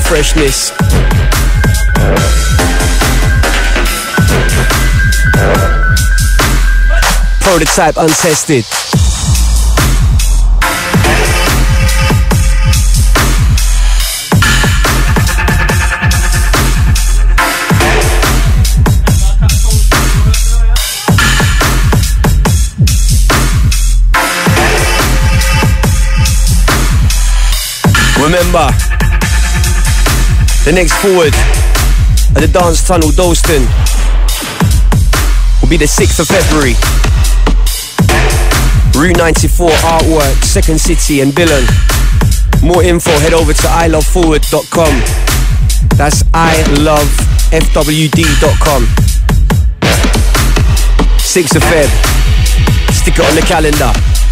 freshness. Prototype untested. Remember, the next forward at the Dance Tunnel, Dalston, will be the 6th of February. Route 94 artwork, Second City and Billon. More info, head over to iloveforward.com. That's ilovefwd.com. 6th of Feb. Stick it on the calendar.